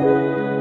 Música